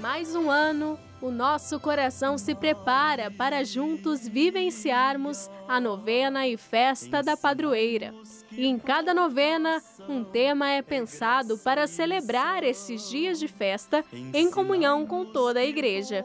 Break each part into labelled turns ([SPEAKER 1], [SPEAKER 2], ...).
[SPEAKER 1] mais um ano, o nosso coração se prepara para juntos vivenciarmos a novena e festa da padroeira. E em cada novena, um tema é pensado para celebrar esses dias de festa em comunhão com toda a igreja.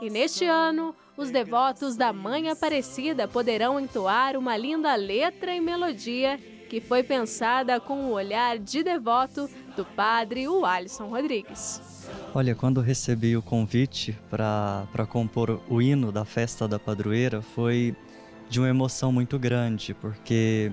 [SPEAKER 1] E neste ano, os devotos da Mãe Aparecida poderão entoar uma linda letra e melodia que foi pensada com o olhar de devoto do padre Alisson Rodrigues.
[SPEAKER 2] Olha, quando recebi o convite para compor o hino da festa da padroeira, foi de uma emoção muito grande, porque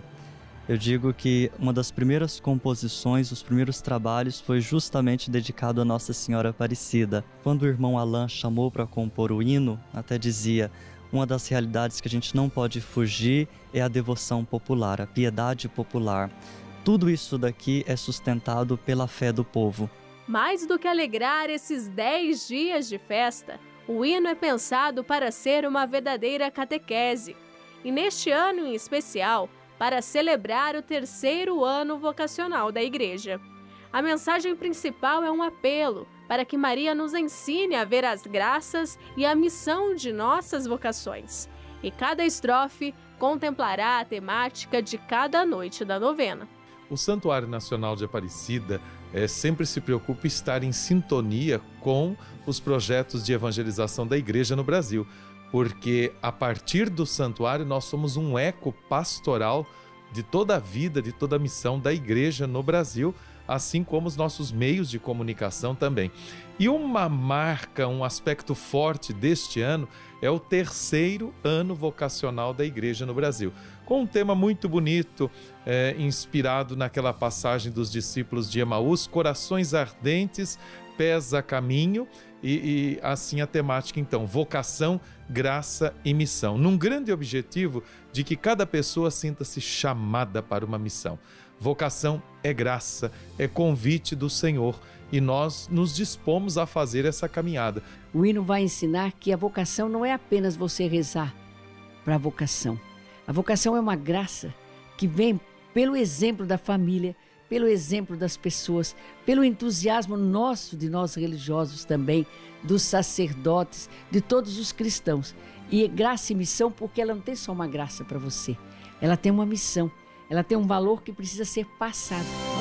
[SPEAKER 2] eu digo que uma das primeiras composições, os primeiros trabalhos, foi justamente dedicado a Nossa Senhora Aparecida. Quando o irmão Alain chamou para compor o hino, até dizia: uma das realidades que a gente não pode fugir é a devoção popular, a piedade popular. Tudo isso daqui é sustentado pela fé do povo.
[SPEAKER 1] Mais do que alegrar esses dez dias de festa, o hino é pensado para ser uma verdadeira catequese. E neste ano em especial, para celebrar o terceiro ano vocacional da Igreja. A mensagem principal é um apelo para que Maria nos ensine a ver as graças e a missão de nossas vocações. E cada estrofe contemplará a temática de cada noite da novena.
[SPEAKER 3] O Santuário Nacional de Aparecida é, sempre se preocupa em estar em sintonia com os projetos de evangelização da igreja no Brasil, porque a partir do santuário nós somos um eco pastoral de toda a vida, de toda a missão da igreja no Brasil, assim como os nossos meios de comunicação também. E uma marca, um aspecto forte deste ano é o terceiro ano vocacional da igreja no Brasil, com um tema muito bonito, é, inspirado naquela passagem dos discípulos de Emaús: corações ardentes, pés a caminho e, e, assim a temática então, vocação, graça e missão, num grande objetivo de que cada pessoa sinta-se chamada para uma missão. Vocação é graça, é convite do Senhor e nós nos dispomos a fazer essa caminhada.
[SPEAKER 4] O hino vai ensinar que a vocação não é apenas você rezar para a vocação. A vocação é uma graça que vem pelo exemplo da família, pelo exemplo das pessoas, pelo entusiasmo nosso, de nós religiosos também, dos sacerdotes, de todos os cristãos. E é graça e missão, porque ela não tem só uma graça para você, ela tem uma missão, ela tem um valor que precisa ser passado.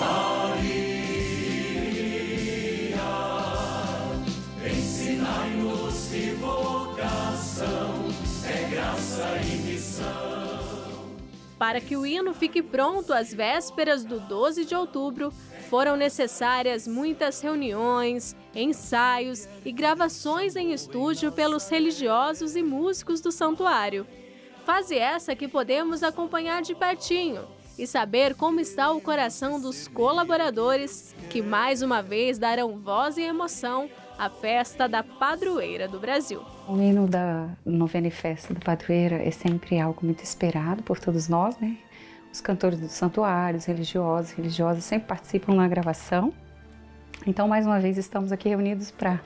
[SPEAKER 1] Para que o hino fique pronto às vésperas do 12 de outubro, foram necessárias muitas reuniões, ensaios e gravações em estúdio pelos religiosos e músicos do santuário. Fase essa que podemos acompanhar de pertinho e saber como está o coração dos colaboradores que mais uma vez darão voz e emoção à festa da padroeira do Brasil.
[SPEAKER 5] O hino da novena e festa da padroeira é sempre algo muito esperado por todos nós, né? Os cantores dos santuários, religiosos, religiosas sempre participam na gravação. Então, mais uma vez, estamos aqui reunidos para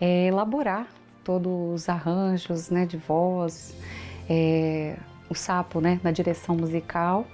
[SPEAKER 5] é, elaborar todos os arranjos né, de voz, é, o sapo né, na direção musical.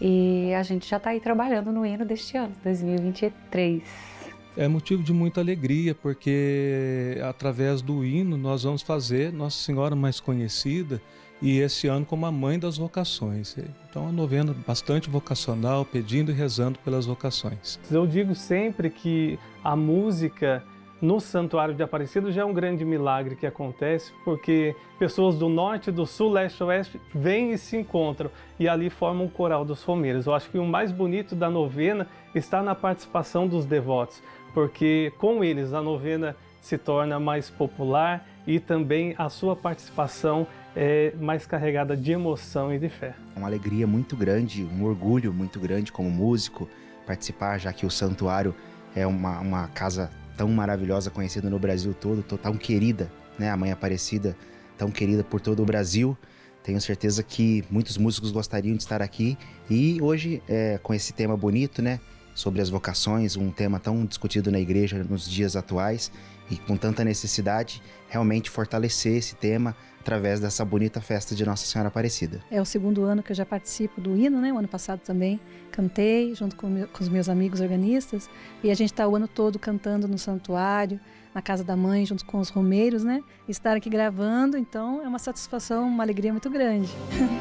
[SPEAKER 5] E a gente já está aí trabalhando no hino deste ano, 2023
[SPEAKER 6] é motivo de muita alegria, porque através do hino nós vamos fazer Nossa Senhora mais conhecida e esse ano como a mãe das vocações. Então, a novena bastante vocacional, pedindo e rezando pelas vocações.
[SPEAKER 7] Eu digo sempre que a música no Santuário de Aparecida já é um grande milagre que acontece, porque pessoas do norte, do sul, leste, oeste vêm e se encontram e ali formam o coral dos Romeiros. Eu acho que o mais bonito da novena está na participação dos devotos, porque com eles a novena se torna mais popular e também a sua participação é mais carregada de emoção e de fé.
[SPEAKER 8] É uma alegria muito grande, um orgulho muito grande como músico participar, já que o santuário é uma, uma casa tão maravilhosa, conhecida no Brasil todo, tão querida, né? A Mãe Aparecida, tão querida por todo o Brasil. Tenho certeza que muitos músicos gostariam de estar aqui e hoje, é, com esse tema bonito, né? Sobre as vocações, um tema tão discutido na igreja nos dias atuais e com tanta necessidade, realmente fortalecer esse tema através dessa bonita festa de Nossa Senhora Aparecida.
[SPEAKER 9] É o segundo ano que eu já participo do hino, né? O ano passado também cantei junto com, com os meus amigos organistas e a gente está o ano todo cantando no santuário, na casa da mãe, junto com os romeiros, né? Estar aqui gravando, então é uma satisfação, uma alegria muito grande.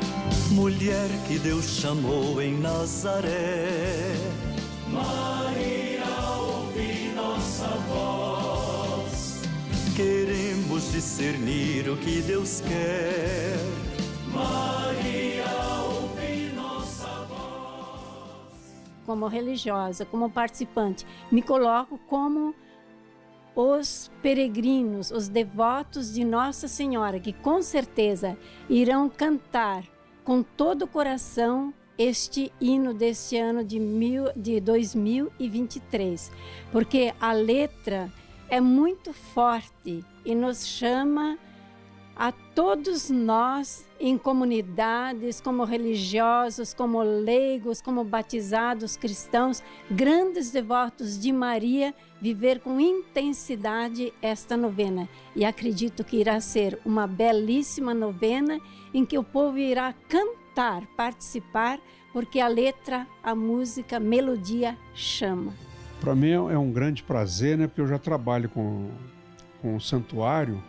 [SPEAKER 10] Mulher que Deus chamou em Nazaré. Maria, ouvi nossa voz. Queremos discernir o que Deus quer. Maria, ouvi nossa voz.
[SPEAKER 11] Como religiosa, como participante, me coloco como os peregrinos, os devotos de Nossa Senhora, que com certeza irão cantar com todo o coração este hino deste ano de, mil, de 2023, porque a letra é muito forte e nos chama a todos nós em comunidades, como religiosos, como leigos, como batizados cristãos, grandes devotos de Maria, viver com intensidade esta novena. E acredito que irá ser uma belíssima novena em que o povo irá cantar, participar, porque a letra, a música, a melodia chama.
[SPEAKER 12] Para mim é um grande prazer, né? Porque eu já trabalho com, com o santuário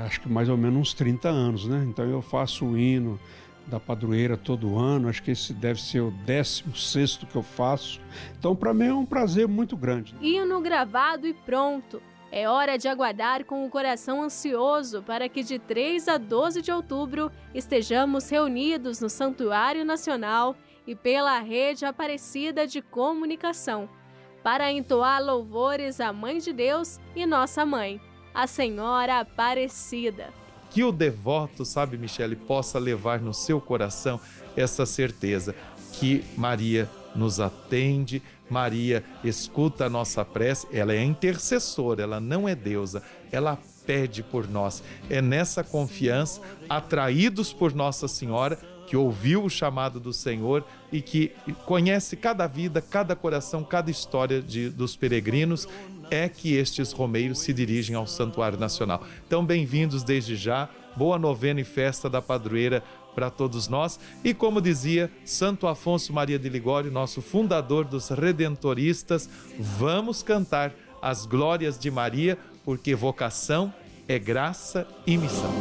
[SPEAKER 12] acho que mais ou menos uns 30 anos, né? Então eu faço o hino da padroeira todo ano, acho que esse deve ser o 16 que eu faço. Então para mim é um prazer muito grande.
[SPEAKER 1] Hino gravado e pronto. É hora de aguardar com o coração ansioso para que de 3 a 12 de outubro estejamos reunidos no Santuário Nacional e pela rede Aparecida de Comunicação, para entoar louvores à Mãe de Deus e Nossa Mãe a Senhora Aparecida.
[SPEAKER 3] Que o devoto, sabe, Michele, possa levar no seu coração essa certeza que Maria nos atende, Maria escuta a nossa prece, ela é intercessora, ela não é deusa, ela pede por nós. É nessa confiança, atraídos por Nossa Senhora, que ouviu o chamado do Senhor e que conhece cada vida, cada coração, cada história de, dos peregrinos é que estes romeiros se dirigem ao Santuário Nacional. Então, bem-vindos desde já, boa novena e festa da padroeira para todos nós. E como dizia Santo Afonso Maria de Ligório, nosso fundador dos Redentoristas, vamos cantar as glórias de Maria, porque vocação é graça e missão.